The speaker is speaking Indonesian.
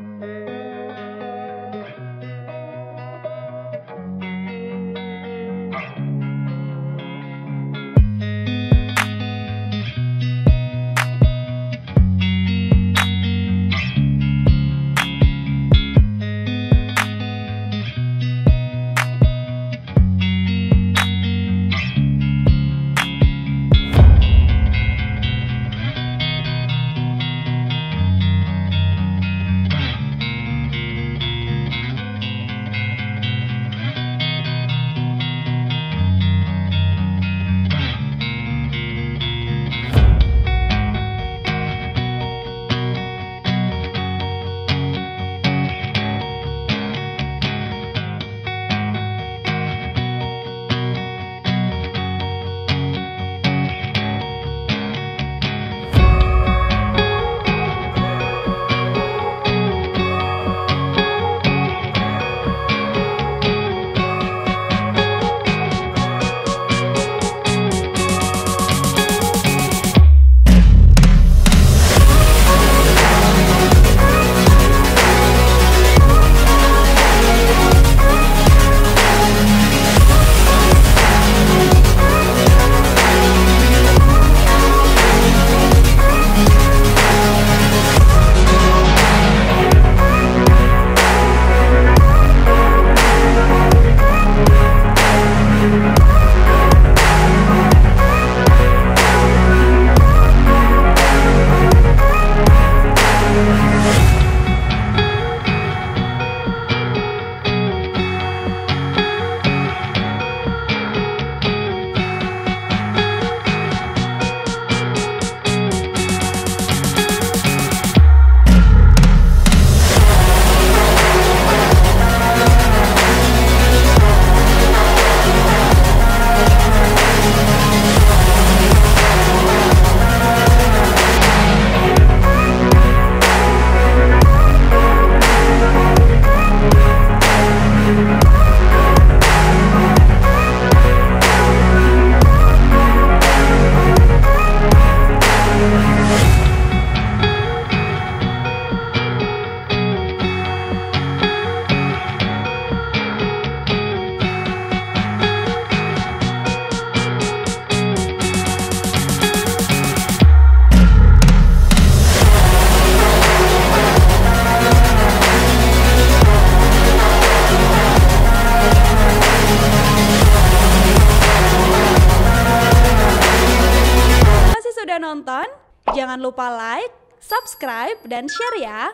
Mm-hmm. Nonton? Jangan lupa like, subscribe, dan share ya.